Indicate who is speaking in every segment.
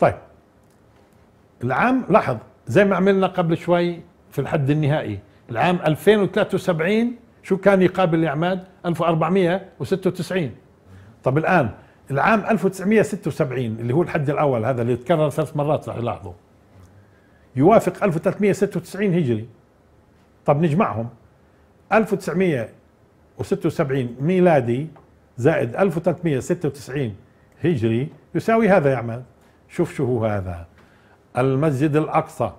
Speaker 1: طيب. العام لاحظ زي ما عملنا قبل شوي في الحد النهائي. العام 2073 شو كان يقابل يا عماد 1496 طب الآن العام 1976 اللي هو الحد الأول هذا اللي تكرر ثلاث مرات راح يلاحظوا. يوافق 1396 هجري. طب نجمعهم. 1976 ميلادي زائد 1396 هجري. يساوي هذا يا عماد. شوف شو هو هذا. المسجد الأقصى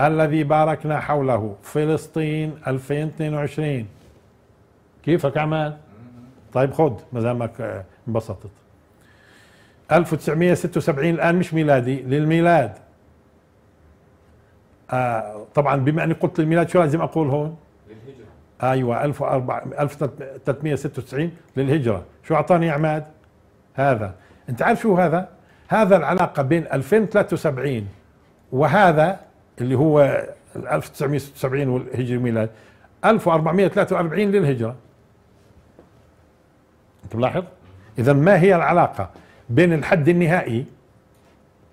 Speaker 1: الذي باركنا حوله. فلسطين 2022 كيفك عماد؟ طيب خد ما دامك انبسطت. 1976 الآن مش ميلادي للميلاد. آه طبعا بما أني قلت الميلاد شو لازم أقول هون؟ للهجرة أيوه 1396 للهجرة شو أعطاني يا عماد؟ هذا أنت عارف شو هذا؟ هذا العلاقة بين 2073 وهذا اللي هو 1976 والهجري ميلاد 1443 للهجرة أنت ملاحظ؟ اذا ما هي العلاقة بين الحد النهائي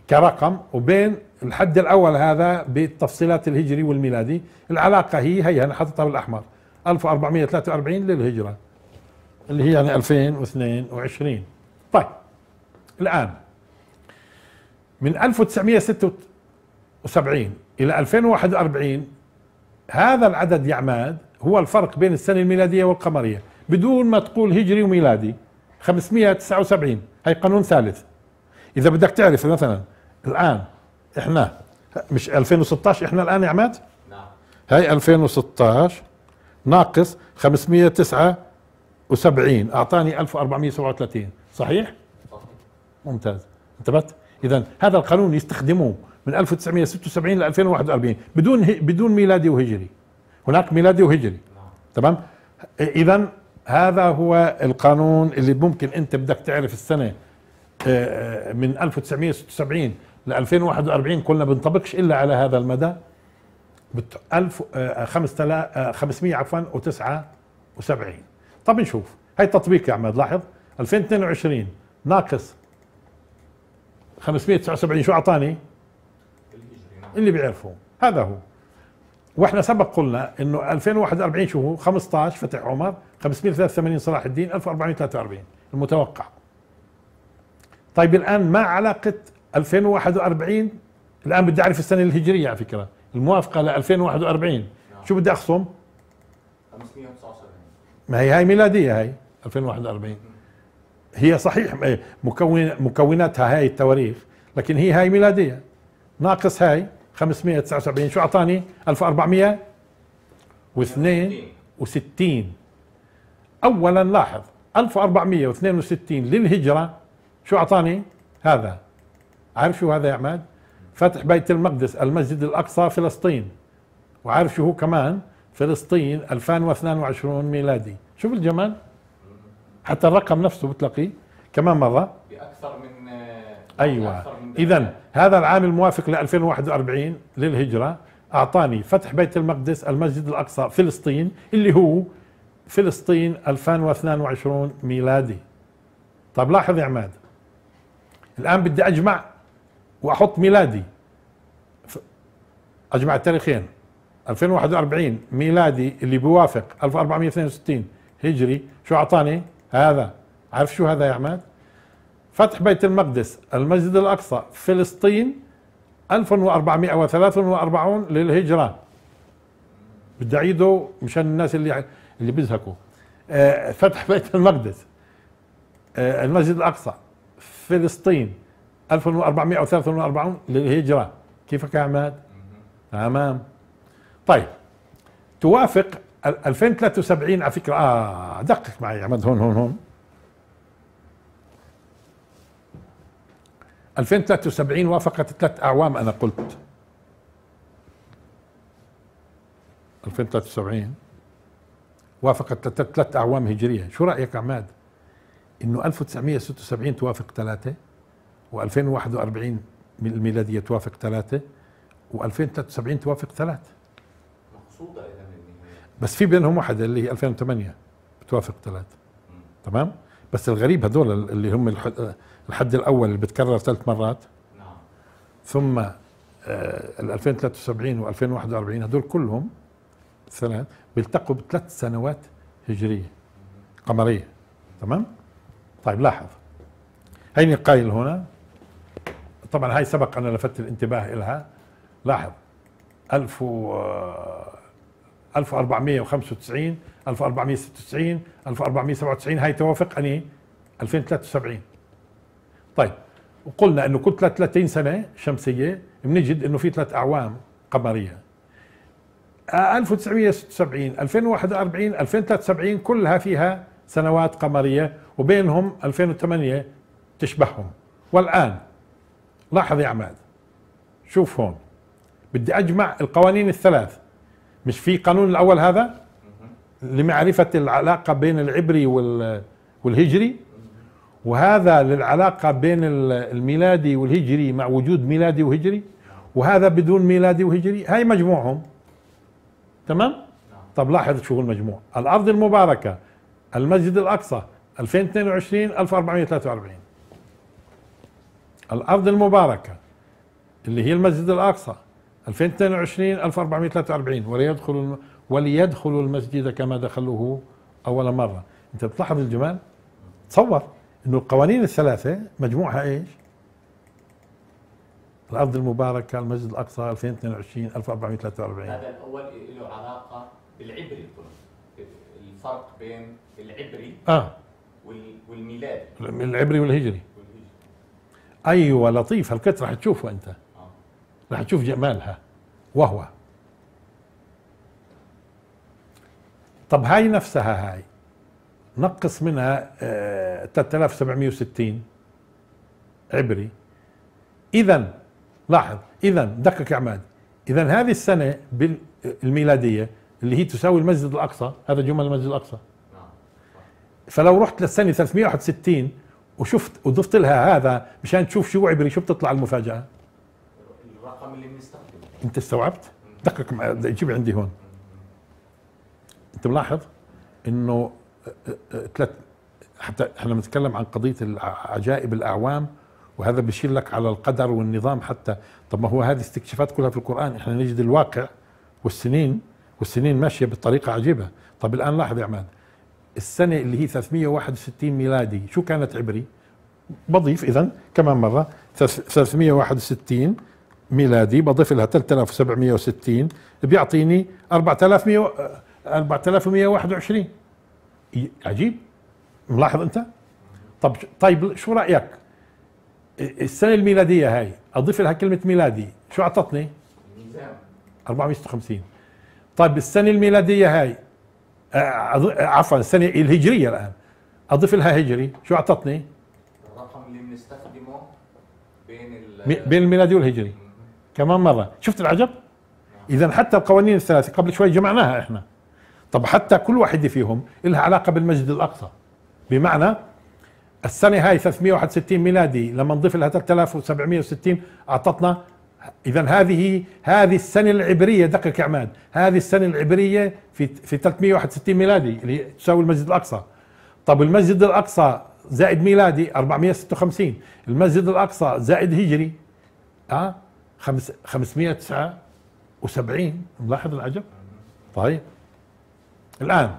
Speaker 1: كرقم وبين الحد الأول هذا بالتفصيلات الهجري والميلادي. العلاقة هي هي أنا حاططها بالأحمر. 1443 للهجرة. اللي هي يعني 2022 طيب الآن من 1976 إلى 2041 هذا العدد يا عماد هو الفرق بين السنة الميلادية والقمرية. بدون ما تقول هجري وميلادي 579 هي قانون ثالث. إذا بدك تعرف مثلا الآن إحنا مش 2016 إحنا الآن يا عماد نعم هي 2016 ناقص 579 أعطاني 1437 صحيح؟ صحيح ممتاز انتبهت؟ اذا هذا القانون يستخدموه من 1976 ل 2041 بدون بدون ميلادي وهجري هناك ميلادي وهجري نعم. تمام؟ اذا هذا هو القانون اللي ممكن أنت بدك تعرف السنة آه، آه، من 1976 ل 2041 كلنا بنطبقش إلا على هذا المدى. 1000 500 عفوا و79 طب نشوف. هي تطبيق يا عماد لاحظ؟ 2022 ناقص 579 شو أعطاني؟ اللي بيعرفه هذا هو. وإحنا سبق قلنا إنه 2041 شو هو؟ 15 فتح عمر. 583 صلاح الدين 1443 المتوقع. طيب الآن ما علاقة 2041 الآن بدي أعرف السنة الهجرية على فكرة. الموافقة ل 2041 نعم. شو بدي أخصم؟ 579 ما هي هاي ميلادية هاي. 2041 هي صحيح مكون مكوناتها هاي التواريخ لكن هي هاي ميلادية. ناقص هاي 579 شو أعطاني؟ 1462 اولا لاحظ 1462 للهجرة شو أعطاني؟ هذا. عارف شو هذا يا عماد؟ فتح بيت المقدس المسجد الأقصى فلسطين. وعارف شو هو كمان؟ فلسطين 2022 ميلادي. شوف الجمال. حتى الرقم نفسه بتلاقيه. كمان مرة. بأكثر من أيوه. اذا هذا العام الموافق ل 2041 للهجرة. أعطاني فتح بيت المقدس المسجد الأقصى فلسطين اللي هو فلسطين 2022 ميلادي. طيب لاحظ يا عماد. الآن بدي أجمع وأحط ميلادي. أجمع التاريخين. 2041 ميلادي اللي بيوافق 1462 هجري. شو أعطاني؟ هذا. عارف شو هذا يا عماد فتح بيت المقدس المسجد الأقصى فلسطين 1443 للهجرة. بدي أعيده مشان الناس اللي اللي بيزهقوا. آه، فتح بيت المقدس آه، المسجد الأقصى فلسطين. 1443 للهجرة. كيفك يا عماد؟ تمام. طيب. توافق 2073 على فكرة آه دقق معي يا عماد. هون هون هون. 2073 وافقت ثلاث أعوام أنا قلت. 2073 وافقت ثلاث أعوام هجرية. شو رأيك يا عماد؟ إنه 1976 توافق ثلاثة؟ و2041 الميلاديه توافق ثلاثة و2073 توافق ثلاث.
Speaker 2: مقصودة
Speaker 1: بس في بينهم واحدة اللي هي 2008 بتوافق ثلاث. تمام؟ بس الغريب هذول اللي هم الح- الحد الأول اللي بتكرر ثلاث مرات.
Speaker 2: نعم.
Speaker 1: ثم آه، ال 2073 و 2041 هذول كلهم ثلاث بيلتقوا بثلاث سنوات هجرية قمرية. تمام؟ طيب لاحظ. هيني قايل هنا طبعا هاي سبق أنا لفت الانتباه لها لاحظ 1000 و آه، 1495 1496 1497 هاي توافق أني 2073 طيب وقلنا إنه كل 33 سنة شمسية بنجد إنه في ثلاث أعوام قمرية. آه، 1976 2041 2073 كلها فيها سنوات قمرية وبينهم 2008 تشبههم. والآن لاحظ يا عماد. شوف هون. بدي أجمع القوانين الثلاث. مش في قانون الأول هذا؟ لمعرفة العلاقة بين العبري وال والهجري. وهذا للعلاقة بين ال- الميلادي والهجري مع وجود ميلادي وهجري. وهذا بدون ميلادي وهجري. هاي مجموعهم. تمام؟ طب لاحظ شو هو المجموع. الأرض المباركة المسجد الأقصى 2022 1443 الأرض المباركة اللي هي المسجد الأقصى 2022 1443 وليدخل وليدخلوا المسجد كما دخلوه أول مرة. أنت بتلاحظ الجمال تصور إنه القوانين الثلاثة مجموعها إيش؟ الأرض المباركة المسجد الأقصى 2022 1443
Speaker 2: هذا الأول له علاقة بالعبري الفرق بين العبري
Speaker 1: آه.
Speaker 2: وال- والميلادي.
Speaker 1: العبري والهجري. أيوه لطيف. هالكت رح تشوفه أنت.
Speaker 2: آه.
Speaker 1: رح تشوف جمالها. وهو. طب هاي نفسها هاي. نقص منها آه 3760 عبري. اذا لاحظ. اذا دقق يا عماد. اذا هذه السنة الميلاديه اللي هي تساوي المسجد الأقصى. هذا جمل المسجد الأقصى.
Speaker 2: نعم.
Speaker 1: فلو رحت للسنة 361 وشفت وضفت لها هذا مشان تشوف شو عبري شو بتطلع المفاجأة.
Speaker 2: الرقم اللي بنستخدمه
Speaker 1: انت استوعبت؟ دقق جيب عندي هون. انت ملاحظ انه ثلاث حتى إحنا بنتكلم عن قضية عجائب الأعوام وهذا بيشير لك على القدر والنظام حتى. طب ما هو هذه استكشافات كلها في القرآن إحنا نجد الواقع والسنين والسنين ماشية بطريقة عجيبة. طب الآن لاحظ يا عماد السنة اللي هي 361 ميلادي. شو كانت عبري؟ بضيف اذا كمان مرة. 361 ميلادي. بضيف لها 3760 بيعطيني 4100 4121 ي- عجيب. ملاحظ أنت؟ طب طيب شو رأيك؟ السنة الميلادية هاي أضيف لها كلمة ميلادي. شو أعطتني؟
Speaker 2: الميزان
Speaker 1: 456 طيب السنة الميلادية هاي عفوا السنة الهجرية الآن. أضيف لها هجري. شو أعطتني؟
Speaker 2: الرقم اللي بنستخدمه بين
Speaker 1: بين الميلادي والهجري. كمان مرة. شفت العجب؟ اذا حتى القوانين الثلاثة قبل شوي جمعناها إحنا. طب حتى كل واحدة فيهم لها علاقة بالمسجد الأقصى. بمعنى السنة هاي 361 ميلادي لما نضيف لها 3760 أعطتنا اذا هذه هذه السنة العبرية دقق يا عماد. هذه السنة العبرية في في 361 ميلادي اللي تساوي المسجد الأقصى. طب المسجد الأقصى زائد ميلادي 456 المسجد الأقصى زائد هجري آه خمس 579 ملاحظ العجب؟ طيب. الآن.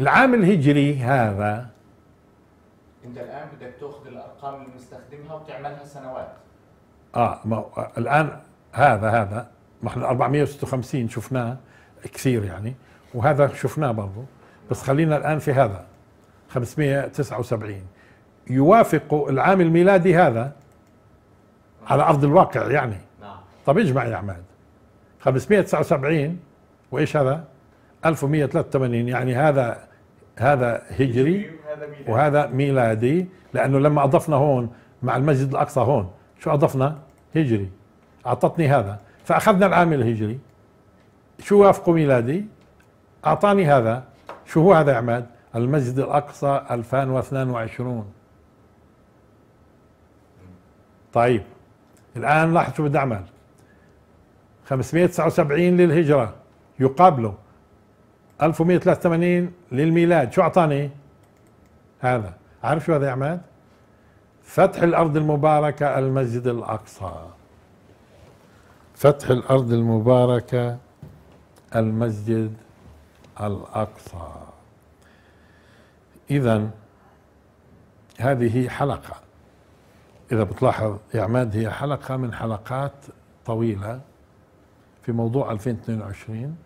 Speaker 1: العام الهجري هذا
Speaker 2: انت الآن بدك تأخذ الأرقام اللي بنستخدمها وتعملها سنوات.
Speaker 1: آه ما هو الآن هذا هذا ما إحنا 456 شفناه كثير يعني وهذا شفناه برضه بس خلينا الآن في هذا 579 يوافق العام الميلادي هذا على أرض الواقع يعني.
Speaker 2: نعم.
Speaker 1: طب اجمع يا عماد. 579 وإيش هذا؟ 1183 يعني هذا هذا هجري. وهذا ميلادي لأنه لما أضفنا هون مع المسجد الأقصى هون شو أضفنا؟ هجري. أعطتني هذا. فأخذنا العام الهجري. شو وافقه ميلادي؟ أعطاني هذا. شو هو هذا يا عماد؟ المسجد الأقصى 2022 طيب الآن لاحظ شو بدي أعمل. 579 للهجرة. يقابله. 1183 للميلاد. شو أعطاني؟ هذا. عارف شو هذا يا عماد؟ فتح الأرض المباركة المسجد الأقصى. فتح الأرض المباركة المسجد الأقصى. إذا هذه حلقة. إذا بتلاحظ يا عماد هي حلقة من حلقات طويلة في موضوع 2022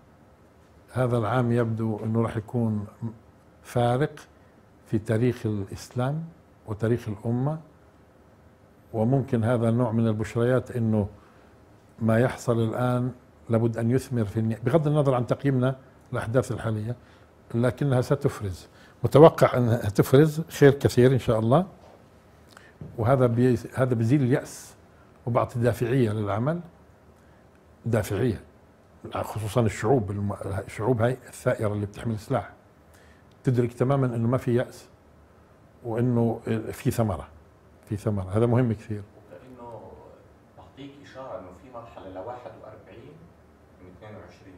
Speaker 1: هذا العام يبدو أنه راح يكون فارق. في تاريخ الإسلام وتاريخ الأمة وممكن هذا النوع من البشريات أنه ما يحصل الآن لابد أن يثمر في النهاية بغض النظر عن تقييمنا الأحداث الحالية لكنها ستفرز. متوقع أنها تفرز خير كثير إن شاء الله وهذا بي هذا بيزيل اليأس وبعطي دافعية للعمل. دافعية خصوصا الشعوب الشعوب هاي الثائرة اللي بتحمل سلاح تدرك تماما إنه ما في يأس وإنه في ثمرة في ثمرة. هذا مهم كثير.
Speaker 2: وكأنه بعطيك إشارة إنه في مرحلة ل 41 من 22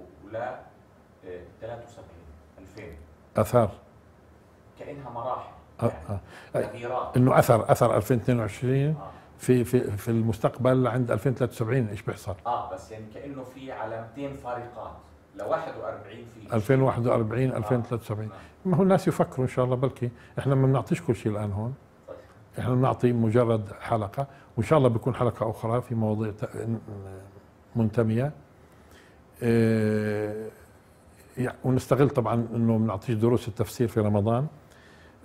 Speaker 2: و- ولا آه، 73 2000
Speaker 1: أثار.
Speaker 2: كأنها مراحل.
Speaker 1: آه،
Speaker 2: يعني
Speaker 1: آه.
Speaker 2: تغييرات.
Speaker 1: إنه أثر أثر 2022
Speaker 2: آه.
Speaker 1: في في في المستقبل عند 2073 إيش بيحصل؟
Speaker 2: آه بس يعني كأنه في علامتين فارقات. ل 41 في
Speaker 1: 2041
Speaker 2: آه.
Speaker 1: 2073
Speaker 2: نعم.
Speaker 1: ما هو الناس يفكروا إن شاء الله بلكي إحنا ما بنعطيش كل شيء الآن هون
Speaker 2: طيب.
Speaker 1: إحنا بنعطي مجرد حلقة وإن شاء الله بيكون حلقة أخرى في مواضيع منتمية يعني ونستغل طبعا إنه بنعطيش دروس التفسير في رمضان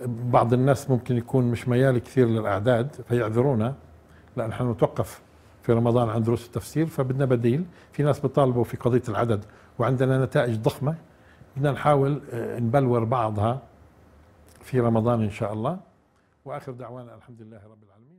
Speaker 1: بعض الناس ممكن يكون مش ميال كثير للأعداد فيعذرونا لأن إحنا نتوقف في رمضان عن دروس التفسير فبدنا بديل في ناس بيطالبوا في قضية العدد وعندنا نتائج ضخمة. بدنا نحاول آه، نبلور بعضها في رمضان إن شاء الله. وآخر دعوانا الحمد لله رب العالمين.